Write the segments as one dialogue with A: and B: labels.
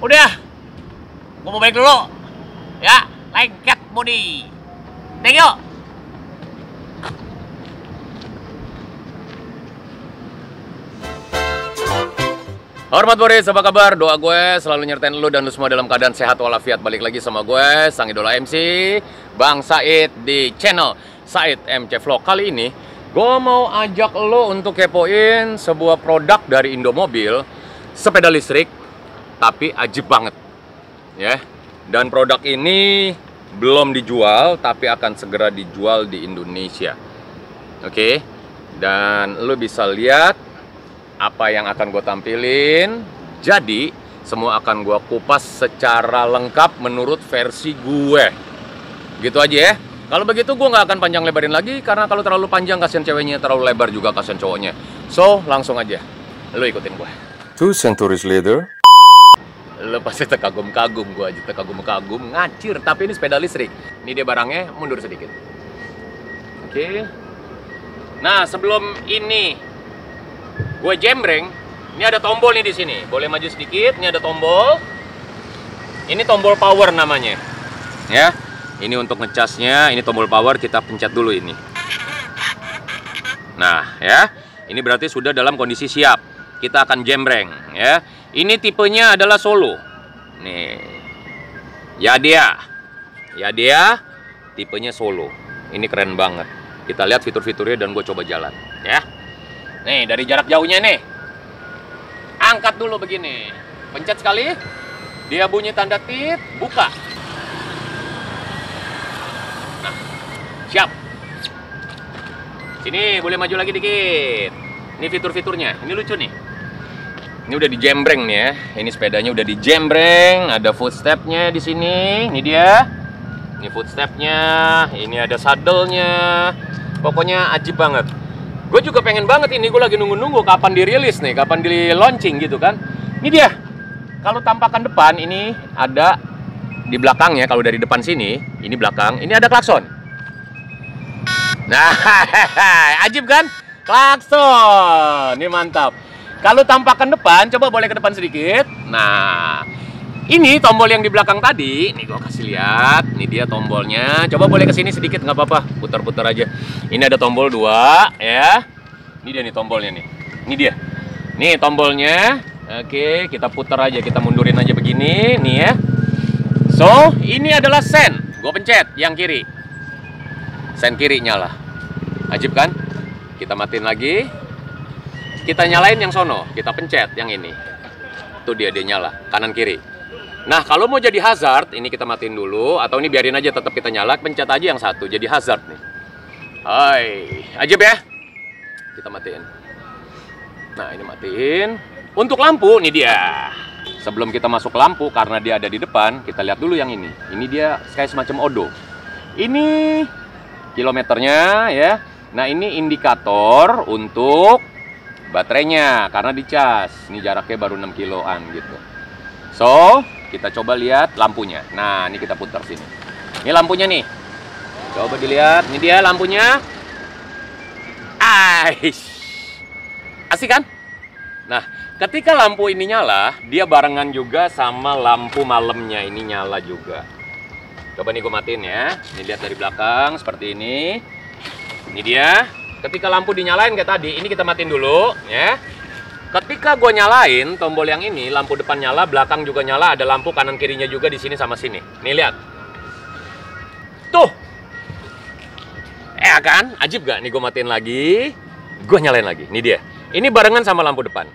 A: Udah, gue mau balik dulu. Ya, lengket body. Thank you.
B: Hormat Boris, apa kabar? Doa gue selalu nyertain lu dan lu semua dalam keadaan sehat walafiat. Balik lagi sama gue, Sang Idola MC, Bang Said di channel Said MC Vlog. Kali ini, gue mau ajak lu untuk kepoin sebuah produk dari Indomobil, sepeda listrik, tapi ajib banget. Ya, dan produk ini belum dijual, tapi akan segera dijual di Indonesia. Oke, dan lu bisa lihat apa yang akan gue tampilin. Jadi, semua akan gue kupas secara lengkap menurut versi gue. Gitu aja ya. Kalau begitu gue nggak akan panjang lebarin lagi karena kalau terlalu panjang kasihan ceweknya, terlalu lebar juga kasihan cowoknya. So, langsung aja. Lo ikutin gue.
C: Two centuries later,
B: Lo pasti terkagum-kagum gue aja terkagum-kagum ngacir tapi ini sepeda listrik. Ini dia barangnya mundur sedikit. Oke. Nah, sebelum ini gue jembreng, ini ada tombol nih di sini. Boleh maju sedikit, ini ada tombol. Ini tombol power namanya. Ya. Ini untuk ngecasnya, ini tombol power kita pencet dulu ini. Nah, ya. Ini berarti sudah dalam kondisi siap. Kita akan jembreng, ya. Ini tipenya adalah solo. Nih. Ya dia. Ya dia tipenya solo. Ini keren banget. Kita lihat fitur-fiturnya dan gue coba jalan, ya. Nih, dari jarak jauhnya nih. Angkat dulu begini. Pencet sekali. Dia bunyi tanda tit, buka. Nah, siap. Sini, boleh maju lagi dikit. Ini fitur-fiturnya. Ini lucu nih. Ini udah dijembreng nih ya. Ini sepedanya udah dijembreng, ada footstepnya di sini. Ini dia. Ini footstepnya, ini ada saddle-nya. Pokoknya ajib banget. Gue juga pengen banget ini, gue lagi nunggu-nunggu kapan dirilis nih, kapan di launching gitu kan. Ini dia. Kalau tampakan depan ini ada di belakangnya, kalau dari depan sini, ini belakang, ini ada klakson. Nah, ajib kan? Klakson. Ini mantap. Kalau tampakan depan, coba boleh ke depan sedikit. Nah, ini tombol yang di belakang tadi, nih gue kasih lihat, ini dia tombolnya. Coba boleh ke sini sedikit nggak apa-apa, putar-putar aja. Ini ada tombol dua, ya. Ini dia nih tombolnya nih. Ini dia. Nih tombolnya. Oke, kita putar aja, kita mundurin aja begini, nih ya. So, ini adalah sen. Gue pencet yang kiri. Sen kiri nyala. Ajib kan? Kita matiin lagi. Kita nyalain yang sono, kita pencet yang ini. Tuh dia dia nyala, kanan kiri. Nah, kalau mau jadi hazard, ini kita matiin dulu atau ini biarin aja tetap kita nyala, pencet aja yang satu jadi hazard nih. Hai, ajib ya. Kita matiin. Nah, ini matiin. Untuk lampu, ini dia. Sebelum kita masuk lampu karena dia ada di depan, kita lihat dulu yang ini. Ini dia kayak semacam odo. Ini kilometernya ya. Nah, ini indikator untuk baterainya karena dicas. Ini jaraknya baru 6 kiloan gitu. So, kita coba lihat lampunya. Nah, ini kita putar sini. Ini lampunya nih. Coba dilihat. Ini dia lampunya. Aish. Asik kan? Nah, ketika lampu ini nyala, dia barengan juga sama lampu malamnya ini nyala juga. Coba nih gue matiin ya. Ini lihat dari belakang seperti ini. Ini dia. Ketika lampu dinyalain kayak tadi, ini kita matiin dulu ya. Ketika gue nyalain tombol yang ini, lampu depan nyala, belakang juga nyala, ada lampu kanan kirinya juga di sini sama sini. Nih lihat. Tuh. Eh kan? Ajib gak? Nih gue matiin lagi. Gue nyalain lagi. Ini dia. Ini barengan sama lampu depan.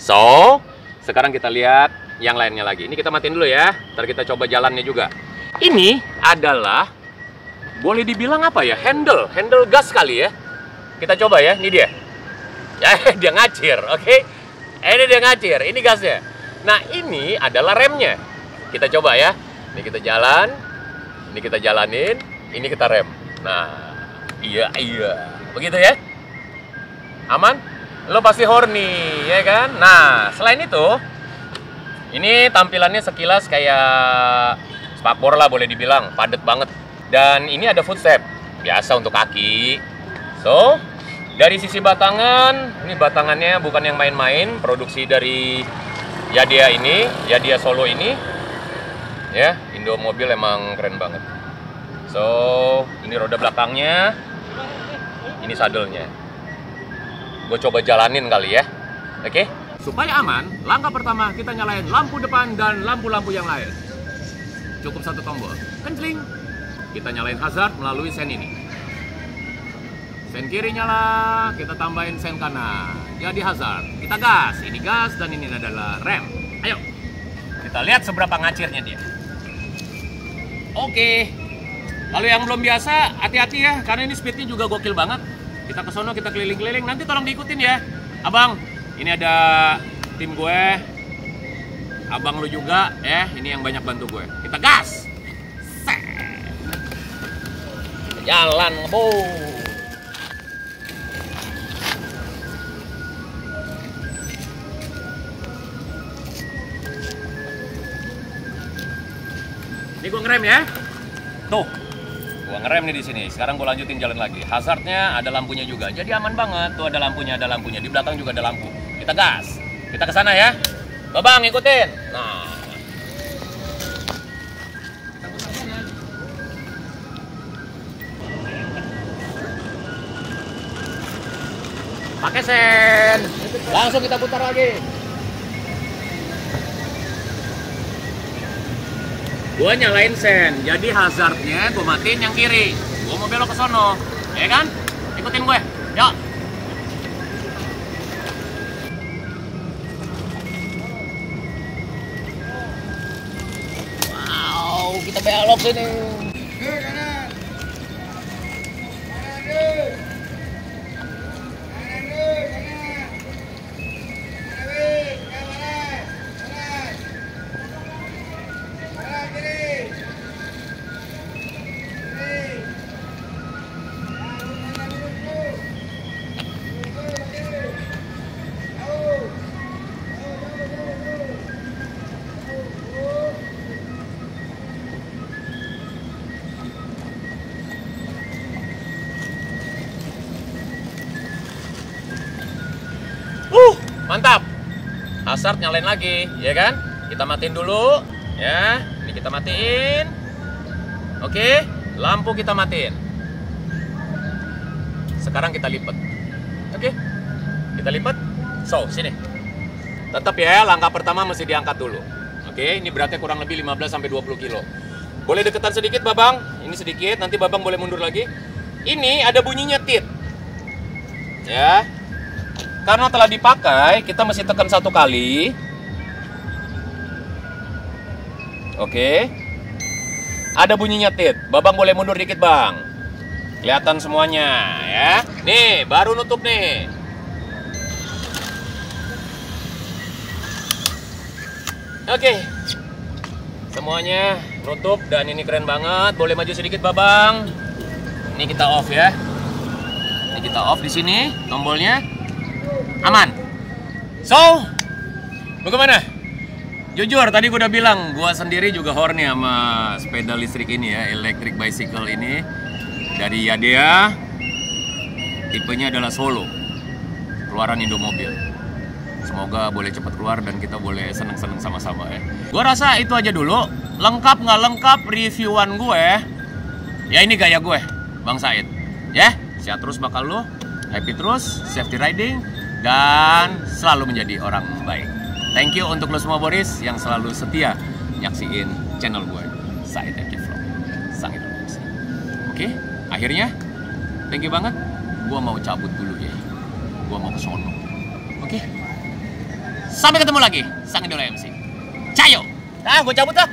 B: So, sekarang kita lihat yang lainnya lagi. Ini kita matiin dulu ya. Ntar kita coba jalannya juga. Ini adalah boleh dibilang apa ya? Handle, handle gas kali ya. Kita coba ya. Ini dia. Ya, dia ngacir, oke? Ini dia ngacir. Ini gasnya. Nah, ini adalah remnya. Kita coba ya. Ini kita jalan. Ini kita jalanin. Ini kita rem. Nah, iya iya. Begitu ya. Aman? Lo pasti horny, ya kan? Nah, selain itu, ini tampilannya sekilas kayak spakbor lah boleh dibilang, padet banget. Dan ini ada footstep, biasa untuk kaki. So, dari sisi batangan, ini batangannya bukan yang main-main, produksi dari ya dia ini, ya dia Solo ini, ya Indo mobil emang keren banget. So ini roda belakangnya, ini sadelnya. Gue coba jalanin kali ya, oke? Supaya aman, langkah pertama kita nyalain lampu depan dan lampu-lampu yang lain. Cukup satu tombol, kencling. Kita nyalain hazard melalui sen ini. Sen kiri nyala, kita tambahin sen kanan. Jadi hazard. Kita gas, ini gas dan ini adalah rem. Ayo, kita lihat seberapa ngacirnya dia. Oke. Lalu yang belum biasa, hati-hati ya, karena ini speednya juga gokil banget. Kita ke sono, kita keliling-keliling. Nanti tolong diikutin ya, abang. Ini ada tim gue, abang lu juga, ya. Ini yang banyak bantu gue. Kita gas. Set. Jalan, ngebut. Ngerem ya. Tuh, gue ngerem nih di sini. Sekarang gue lanjutin jalan lagi. Hazardnya ada lampunya juga. Jadi aman banget. Tuh ada lampunya, ada lampunya. Di belakang juga ada lampu. Kita gas. Kita ke sana ya. Babang ikutin. Nah. Pakai sen. Langsung kita putar lagi. Gua nyalain sen, jadi hazardnya gue matiin yang kiri. Gua mau belok ke sono, ya kan? Ikutin gue, yuk. Wow, kita belok sini. Mantap. Hazard nyalain lagi, ya kan? Kita matiin dulu, ya. Ini kita matiin. Oke, lampu kita matiin. Sekarang kita lipat. Oke. Kita lipat. So, sini. Tetap ya, langkah pertama mesti diangkat dulu. Oke, ini beratnya kurang lebih 15 sampai 20 kilo. Boleh deketan sedikit, Babang. Ini sedikit, nanti Babang boleh mundur lagi. Ini ada bunyinya tit. Ya, karena telah dipakai, kita mesti tekan satu kali. Oke. Ada bunyinya tit. Babang boleh mundur dikit, Bang. Kelihatan semuanya, ya. Nih, baru nutup nih. Oke. Semuanya nutup dan ini keren banget. Boleh maju sedikit, Babang. Ini kita off ya. Ini kita off di sini tombolnya aman. So, bagaimana? Jujur, tadi gue udah bilang, gue sendiri juga horny sama sepeda listrik ini ya, electric bicycle ini dari Yadea. Tipenya adalah Solo, keluaran Indomobil. Semoga boleh cepat keluar dan kita boleh seneng-seneng sama-sama ya. Gue rasa itu aja dulu. Lengkap nggak lengkap reviewan gue? Ya ini gaya gue, Bang Said. Ya, sehat terus bakal lo, happy terus, safety riding, dan selalu menjadi orang baik. Thank you untuk lo semua Boris yang selalu setia nyaksiin channel gue, Said MK Vlog, Sang Indonesia. Oke, akhirnya thank you banget. Gue mau cabut dulu ya. Gue mau ke sono. Oke. Sampai ketemu lagi, Sang Idola MC. Cayo.
A: Nah, gue cabut dah.